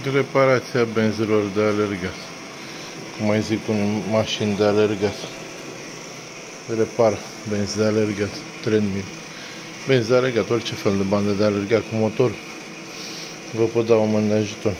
Reparația benzilor de alergat. Cum mai zic un mașini de alergat. Repar benzi de alergat, treadmill. Benzi de alergat, orice fel de bandă de alergat cu motor. Vă pot da o mână de ajutor.